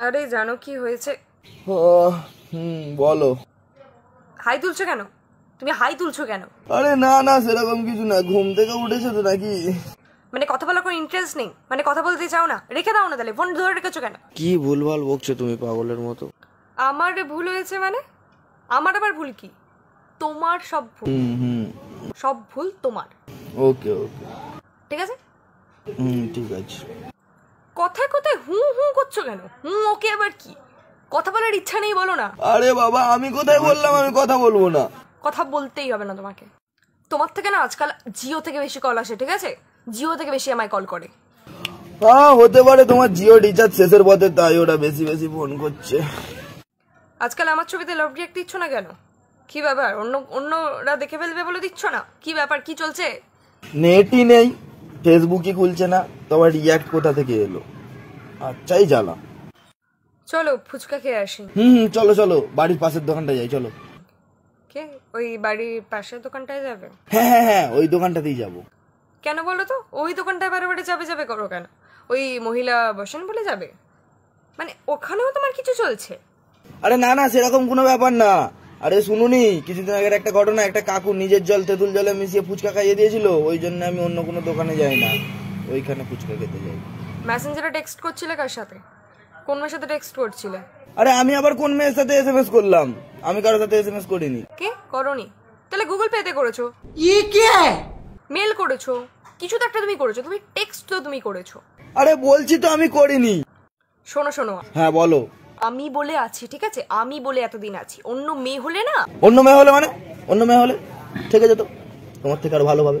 আরে জানো কি হয়েছে? ও, হুম বলো। হাই তুলছো কেন? তুমি হাই তুলছো কেন? আরে না না সেরকম কিছু না। ঘুম থেকে উঠেছো তো নাকি? মানে কথা বলার কোনো ইন্টারেস্ট নেই। মানে কথা বলতে চাও না। রেখে দাও না তাহলে। ফোন ধরে রেখেছো কেন? কি ভুলভাল বকছো তুমি পাগলের মতো? আমার ভুল হয়েছে মানে? আমার আবার ভুল কি? তোমার সব ভুল। হুম হুম। সব ভুল তোমার। ওকে ওকে। ঠিক আছে? হুম ঠিক আছে। হু হু করছ কেন? হু ওকে আবার কি? কথা বলার ইচ্ছা নেই বলো না। আরে বাবা আমি কোথায় বললাম আমি কথা বলব না? কথা বলতেই হবে না তোমাকে। তোমার থেকে না আজকাল জিও থেকে বেশি কল আসে ঠিক আছে? জিও থেকে বেশি আমায় কল করে। হ্যাঁ হতে পারে তোমার জিও রিচার্জ শেষের পথে তাই ওরা বেশি বেশি ফোন করছে। আজকাল আমার ছবিতে লাভ রিয়াক্ট দিচ্ছ না কেন? কি ব্যাপার? অন্য অন্যরা দেখে ফেলবে বলে দিচ্ছ না? কি ব্যাপার? কি চলছে? নেটই নেই ফেসবুকই খুলছে না তোমার রিয়াক্ট কোথা থেকে এলো? আচ্ছাই জ্বালা। চলো ফুচকা খেয়ে আসি। হুম হুম চলো চলো বাড়ির পাশের দোকানটা যাই চলো। কে? ওই বাড়ির পাশের দোকানটায় যাবে? হ্যাঁ হ্যাঁ হ্যাঁ ওই দোকানটাতেই যাব। কেন বলো তো? ওই দোকানটায় বারে বারে যাবে যাবে করো কেন? ওই মহিলা বসেন বলে যাবে? মানে ওখানেও তোমার কিছু চলছে? আরে না না সেরকম কোনো ব্যাপার না। আরে শুনুনি কিছুদিন আগের একটা ঘটনা একটা কাকু নিজের জল তেঁতুল জলে মিশিয়ে ফুচকা খাইয়ে দিয়েছিল ওই জন্য আমি অন্য কোনো দোকানে যাই না। ওইখানে ফুচকা খেতে যাই। মেসেঞ্জারে টেক্সট করছিলে কার সাথে? কোন মেয়ের সাথে টেক্সট করছিলে? আরে আমি আবার কোন মেয়ের সাথে এসএমএস করলাম? আমি কারোর সাথে এসএমএস করিনি। কে? করনি। তাহলে গুগল পেতে করেছ। ই কে? মেল করেছ। কিছু তো একটা তুমি করেছ। তুমি টেক্সট তো তুমি করেছ। আরে বলছি তো আমি করিনি। শোনো শোনো। হ্যাঁ বলো। আমি বলে আছি ঠিক আছে? আমি বলে এতদিন আছি। অন্য মেয়ে হলে না? অন্য মেয়ে হলে মানে? অন্য মেয়ে হলে? ঠিক আছে তো। তোমার থেকে আরও ভালোভাবে